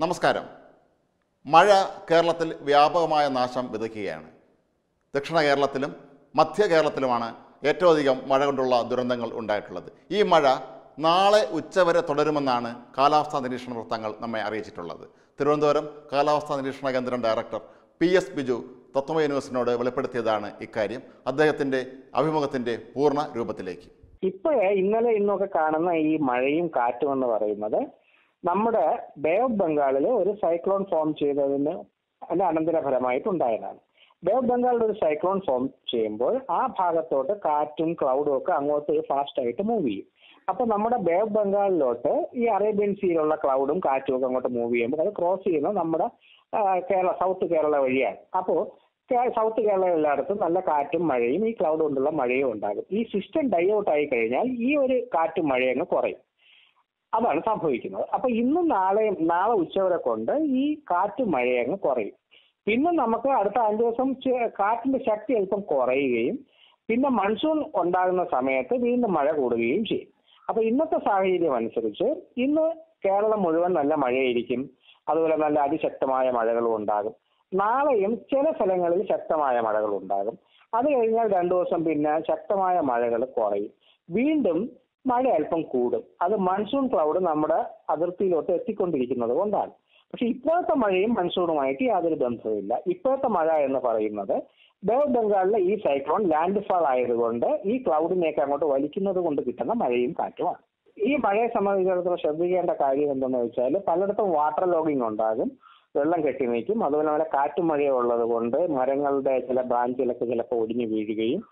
നമസ്കാരം. മഴ കേരളത്തിൽ വ്യാപകമായ നാശം വിതയ്ക്കുകയാണ്. ദക്ഷിണ കേരളത്തിലും മധ്യ കേരളത്തിലുമാണ് ഏറ്റവും അധികം മഴ കൊണ്ടുള്ള ദുരന്തങ്ങൾ ഉണ്ടായിട്ടുള്ളത്. ഈ മഴ നാളെ ഉച്ചവരെ തുടരുമെന്നാണ് കാലാവസ്ഥാ നിരീക്ഷണ വൃത്തങ്ങൾ നമ്മെ അറിയിച്ചിട്ടുള്ളത്. തിരുവനന്തപുരം കാലാവസ്ഥാ നിരീക്ഷണ കേന്ദ്രം director P S Biju Tatwamayi ന്യൂസിനോട് വെളിപ്പെടുത്തിയതാണ് ഇക്കാര്യം. അദ്ദേഹത്തിന്റെ അഭിമുഖത്തിന്റെ പൂർണ രൂപത്തിലേക്ക്. ഇപ്പോഴേ ഇന്നലെ ഇന്നൊക്കെ കാണുന്ന ഈ മഴയും കാറ്റും എന്ന് പറയുന്നത് നമ്മുടെ ബേ ഓഫ് ബംഗാളിൽ ഒരു സൈക്ലോൺ ഫോം ചെയ്തതിന് അനന്തരഫലമായിട്ടുണ്ടായതാണ്. ബേ ഓഫ് ബംഗാളിൽ ഒരു സൈക്ലോൺ ഫോം ചെയ്യുമ്പോൾ ആ ഭാഗത്തോട്ട് കാറ്റും ക്ലൗഡും ഒക്കെ അങ്ങോട്ട് ഫാസ്റ്റ് ആയിട്ട് മൂവ് ചെയ്യും. അപ്പൊ നമ്മുടെ ബേ ഓഫ് ബംഗാളിലോട്ട് ഈ അറേബ്യൻ സീയിലുള്ള ക്ലൗഡും കാറ്റും ഒക്കെ അങ്ങോട്ട് മൂവ് ചെയ്യുമ്പോൾ അത് ക്രോസ് ചെയ്യുന്നത് നമ്മുടെ കേരള സൗത്ത് കേരള വഴിയാണ്. അപ്പോൾ സൗത്ത് കേരള എല്ലായിടത്തും നല്ല കാറ്റും മഴയും ഈ ക്ലൗഡ് കൊണ്ടുള്ള മഴയും ഉണ്ടാകും. ഈ സിസ്റ്റം ഡൈ ഔട്ട് ആയി കഴിഞ്ഞാൽ ഈ ഒരു കാറ്റും മഴയങ്ങ് കുറയും. അതാണ് സംഭവിക്കുന്നത്. അപ്പൊ ഇന്നും നാളെയും നാളെ ഉച്ചവരെ കൊണ്ട് ഈ കാറ്റും മഴയങ്ങ് കുറയും. പിന്നെ നമുക്ക് അടുത്ത അഞ്ച് ദിവസം കാറ്റിന്റെ ശക്തി അല്പം കുറയുകയും പിന്നെ മൺസൂൺ ഉണ്ടാകുന്ന സമയത്ത് വീണ്ടും മഴ കൂടുകയും ചെയ്യും. അപ്പൊ ഇന്നത്തെ സാഹചര്യം അനുസരിച്ച് ഇന്ന് കേരളം മുഴുവൻ നല്ല മഴയായിരിക്കും. അതുപോലെ നല്ല അതിശക്തമായ മഴകളും ഉണ്ടാകും. നാളെയും ചില സ്ഥലങ്ങളിൽ ശക്തമായ മഴകൾ ഉണ്ടാകും അത് കഴിഞ്ഞാൽ രണ്ടു ദിവസം പിന്നെ ശക്തമായ മഴകൾ കുറയും. വീണ്ടും മഴ അല്പം കൂടും. അത് മൺസൂൺ ക്ലൗഡ് നമ്മുടെ അതിർത്തിയിലോട്ട് എത്തിക്കൊണ്ടിരിക്കുന്നത് കൊണ്ടാണ്. പക്ഷെ ഇപ്പോഴത്തെ മഴയും മൺസൂണുമായിട്ട് യാതൊരു ബന്ധവുമില്ല ഇപ്പോഴത്തെ മഴ എന്ന് പറയുന്നത് ബേവ് ബംഗാളിലെ ഈ സൈക്ലോൺ ലാൻഡ് ഫാൾ ആയതുകൊണ്ട് ഈ ക്ലൗഡിനെയൊക്കെ അങ്ങോട്ട് വലിക്കുന്നത് കൊണ്ട് കിട്ടുന്ന മഴയും കാറ്റുമാണ്. ഈ മഴയെ സംബന്ധിച്ചിടത്തോളം ശ്രദ്ധിക്കേണ്ട കാര്യം എന്തെന്ന് വെച്ചാൽ പലയിടത്തും വാട്ടർ ലോഗിംഗ് ഉണ്ടാകും. വെള്ളം കെട്ടി നിൽക്കും അതുപോലെ തന്നെ കാറ്റും മഴയും ഉള്ളത് കൊണ്ട് മരങ്ങളുടെ ചില ബ്രാഞ്ചുകളൊക്കെ ചിലപ്പോൾ ഒടിഞ്ഞു വീഴുകയും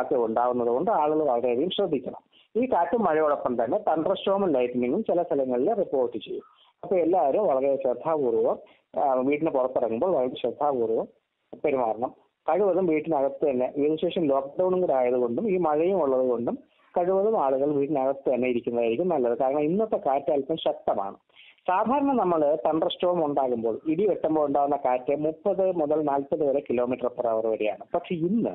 ഒക്കെ ഉണ്ടാകുന്നത് കൊണ്ട് ആളുകൾ വളരെയധികം ശ്രദ്ധിക്കണം. ഈ കാറ്റും മഴയോടൊപ്പം തന്നെ തണ്ടർസ്റ്റോമും ലൈറ്റനിങ്ങും ചില സ്ഥലങ്ങളിൽ റിപ്പോർട്ട് ചെയ്യും. അപ്പോൾ എല്ലാവരും വളരെ ശ്രദ്ധാപൂർവം വീട്ടിന് പുറത്തിറങ്ങുമ്പോൾ വളരെ ശ്രദ്ധാപൂർവം പെരുമാറണം. കഴിവതും വീട്ടിനകത്ത് തന്നെ ഇതിനുശേഷം ലോക്ക്ഡൌണും കൂടെ ആയതുകൊണ്ടും ഈ മഴയും ഉള്ളത് കൊണ്ടും കഴിവതും ആളുകൾ വീട്ടിനകത്ത് തന്നെ ഇരിക്കുന്നതായിരിക്കും നല്ലത്. കാരണം ഇന്നത്തെ കാറ്റ് അല്പം ശക്തമാണ്. സാധാരണ നമ്മൾ തണ്ടർസ്റ്റോം ഉണ്ടാകുമ്പോൾ ഇടി വെട്ടുമ്പോൾ ഉണ്ടാകുന്ന കാറ്റ് മുപ്പത് മുതൽ നാൽപ്പത് വരെ കിലോമീറ്റർ പെർ അവർ വരെയാണ്. പക്ഷെ ഇന്ന്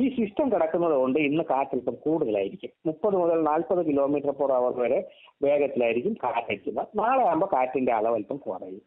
ഈ സിസ്റ്റം കിടക്കുന്നത് കൊണ്ട് ഇന്ന് കാറ്റൽപ്പം കൂടുതലായിരിക്കും. മുപ്പത് മുതൽ നാൽപ്പത് കിലോമീറ്റർ പെർ അവർ വരെ വേഗത്തിലായിരിക്കും കാറ്റടിക്കുന്നത് നാളെ ആകുമ്പോൾ കാറ്റിന്റെ അളവ് അല്പം കുറയും.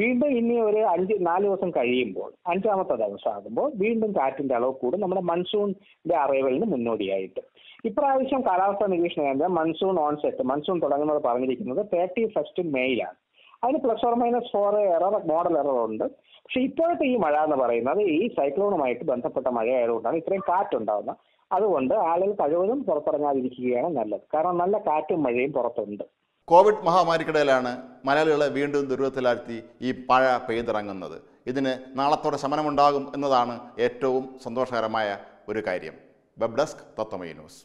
വീണ്ടും ഇനി ഒരു അഞ്ച് നാല് ദിവസം കഴിയുമ്പോൾ അഞ്ചാമത്തെ ദിവസം ആകുമ്പോൾ വീണ്ടും കാറ്റിന്റെ അളവ് കൂടും. നമ്മുടെ മൺസൂണിന്റെ അറൈവലിന് മുന്നോടിയായിട്ട്. ഇപ്രാവശ്യം കാലാവസ്ഥാ നിരീക്ഷണ കേന്ദ്രം മൺസൂൺ ഓൺസെറ്റ് മൺസൂൺ തുടങ്ങുന്നത് പറഞ്ഞിരിക്കുന്നത് തേർട്ടി ഫസ്റ്റ് മെയ്യിലാണ് അതിന് plus or minus four error model error ഉണ്ട്. പക്ഷെ ഇപ്പോഴത്തെ ഈ മഴ എന്ന് പറയുന്നത് ഈ സൈക്ലോണുമായിട്ട് ബന്ധപ്പെട്ട മഴയായതുകൊണ്ടാണ് ഇത്രയും കാറ്റുണ്ടാവുന്നത് അതുകൊണ്ട് ആളുകൾ കഴിവതും പുറത്തിറങ്ങാതിരിക്കുകയാണ് നല്ലത്. കാരണം നല്ല കാറ്റും മഴയും പുറത്തുണ്ട്. കോവിഡ് മഹാമാരിക്കിടയിലാണ് മലയാളികളെ വീണ്ടും ദുരിതത്തിലാഴ്ത്തി ഈ മഴ പെയ്തിറങ്ങുന്നത്. ഇതിന് നാളത്തോടെ ശമനമുണ്ടാകും എന്നതാണ് ഏറ്റവും സന്തോഷകരമായ ഒരു കാര്യം. Web desk Tatwamayi news.